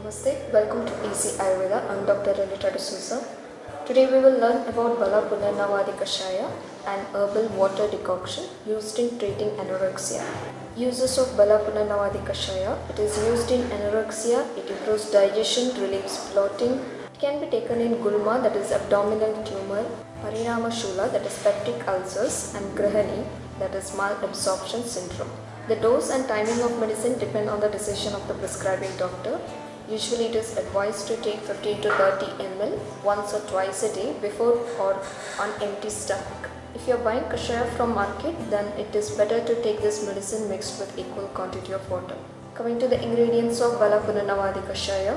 Namaste, welcome to Easy Ayurveda. I'm Dr. Renita D'Souza. Today we will learn about Bala Punarnavadi Kashaya, an herbal water decoction used in treating anorexia. Uses of Bala Punarnavadi Kashaya. It is used in anorexia. It improves digestion, relieves bloating. It can be taken in gulma, that is abdominal tumor, parinama shula, that is peptic ulcers, and grahani, that is malabsorption syndrome. The dose and timing of medicine depend on the decision of the prescribing doctor. Usually it is advised to take 15 to 30 ml once or twice a day before or on empty stomach. If you are buying kashaya from market then it is better to take this medicine mixed with equal quantity of water. Coming to the ingredients of Bala Punarnavadi Kashaya.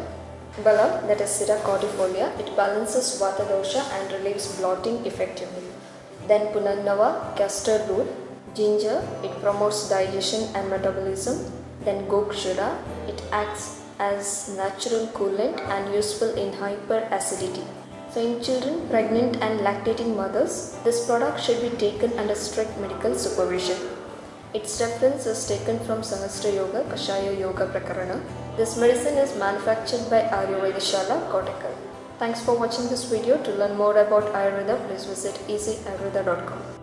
Bala that is Sida cordifolia it balances Vata dosha and relieves bloating effectively. Then Punarnava castor root ginger it promotes digestion and metabolism. Then Gokshura it acts as natural coolant and useful in hyperacidity. So in children, pregnant and lactating mothers, this product should be taken under strict medical supervision. Its reference is taken from Sahasra Yoga, Kashaya Yoga Prakarana. This medicine is manufactured by Arya Vaidya Sala, Kottakkal. Thanks for watching this video. To learn more about Ayurveda, please visit easyayurveda.com.